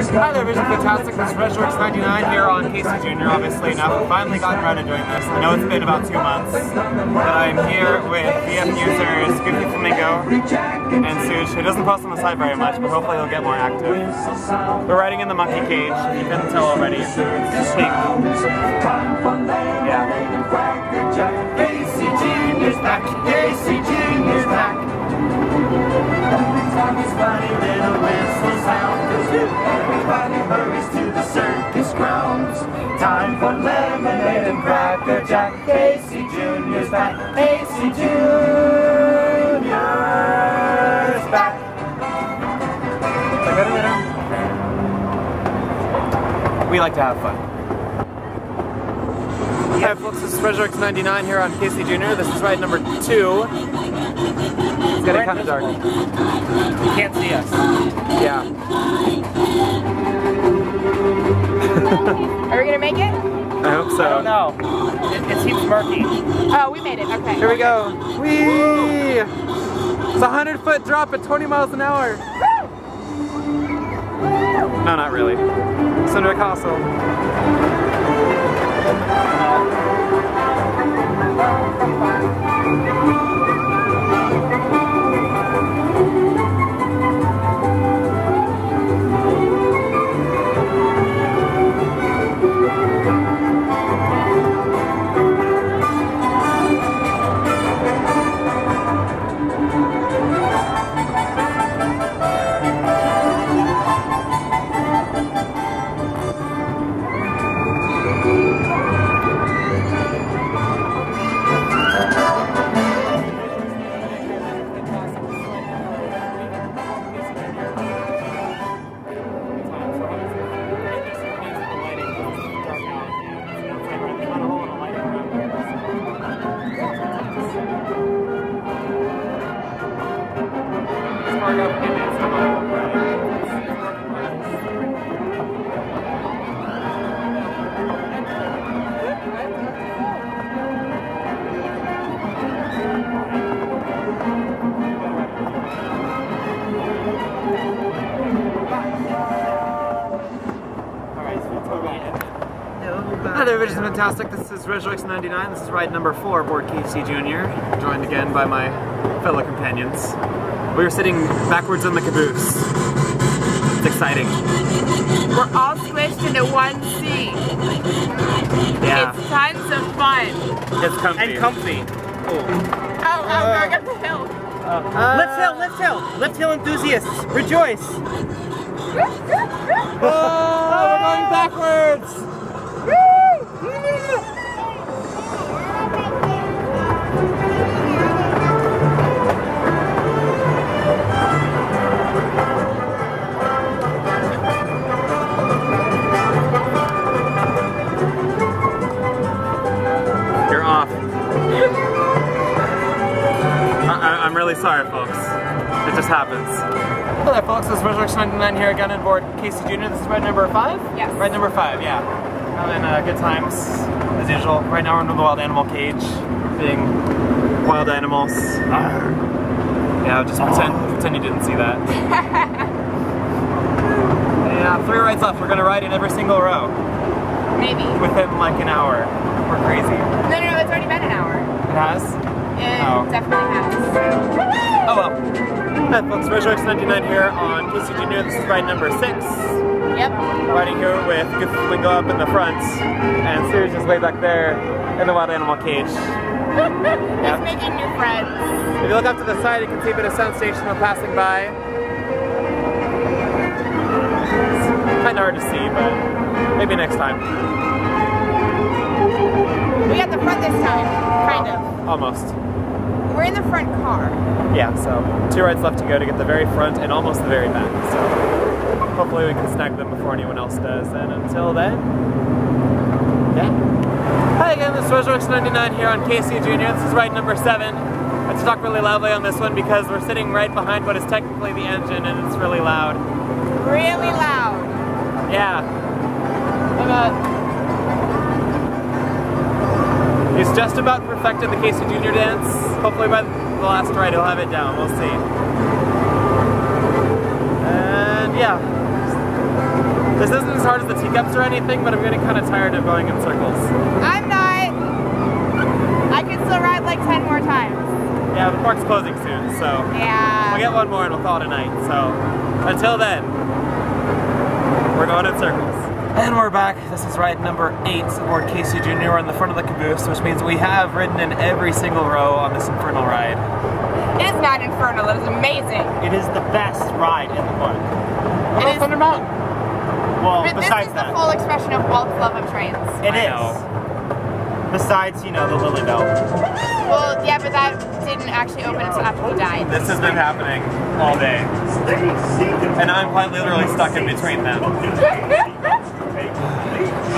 Hi there, Vision Fantastic. This is Resurrex 99 here on Casey Jr. Obviously, now we've finally gotten around to doing this. I know it's been about two months, but I'm here with VF users Goofy Flamingo and Sush, who doesn't post on the site very much, but hopefully he'll get more active. We're riding in the monkey cage, you couldn't tell already. It's pink. Yeah. And cracker jack. Casey Jr.'s back, Casey Jr.'s back. We like to have fun. Hi folks, this is Resurrex 99 here on Casey Jr. This is ride number two. It's getting kind of dark. You can't see us. Yeah. so. I don't know. It, it seems murky. Oh, we made it. Okay. Here we go. Whee! It's a 100 foot drop at 20 miles an hour. No, not really. Cinder Castle. Uh, Hi there, Vision Fantastic. This is Resurrex 99. This is ride number four aboard Casey Jr., joined again by my fellow companions. We are sitting backwards in the caboose. It's exciting. We're all squished into one seat. Yeah, It's tons of fun. it's comfy. And comfy. Oh, oh, going up the hill. Uh, Lift hill, lift hill. Lift hill enthusiasts, rejoice. Oh, we're going backwards! Really sorry, folks. It just happens. Hello there, folks. This is Resurrex 99 here again on board Casey Jr. This is ride number five? Yes. Ride number five, yeah. Having uh, good times, as usual. Right now we're in the wild animal cage, being wild animals. Arr. Yeah, just pretend, pretend you didn't see that. yeah, three rides left. We're gonna ride in every single row Maybe. No, within like an hour. We're crazy. no, no, it's already been an hour. It has? It Oh. definitely has. Oh well. Hi folks, Resurrex 99 here on Casey Jr. This is ride number six. Yep. Riding here with Goofy up in the front and Sirius is way back there in the wild animal cage. It's making new friends. If you look up to the side, you can see a bit of Sound Station while passing by. It's kind of hard to see, but maybe next time. We got the front this time. Kind of. Almost. We're in the front car. Yeah, so two rides left to go to get the very front and almost the very back. So hopefully we can snag them before anyone else does. And until then, yeah. Hi again, this is Resurrex 99 here on Casey Jr. This is ride number seven. I have to talk really loudly on this one because we're sitting right behind what is technically the engine and it's really loud. Really loud. Yeah. Hi He's just about perfected the Casey Jr. dance. Hopefully by the last ride he'll have it down. We'll see. And yeah. This isn't as hard as the teacups or anything, but I'm getting kind of tired of going in circles. I'm not. I can still ride like 10 more times. Yeah, the park's closing soon, so Yeah. we'll get one more and we'll call it a night. So until then, we're going in circles. And we're back. This is ride number eight aboard Casey Jr. We're in the front of the caboose, which means we have ridden in every single row on this infernal ride. It is not infernal. It is amazing. It is the best ride in the park. What about is- Thunder Mountain? Well, But this besides is the that, full expression of Walt's love of trains. it I is. know. Besides, you know, the Lilly Belle. Well, yeah, but that didn't actually open until after he died. This has been happening all day, and I'm quite literally stuck in between them.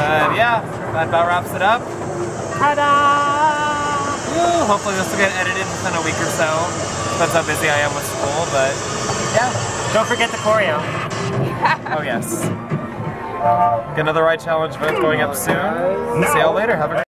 But yeah, that about wraps it up. Ta-da! Hopefully this will get edited within a week or so. Depends how busy I am with school, but yeah. Don't forget the choreo. Oh yes. Get another ride challenge vote going up soon. See y'all later. Have a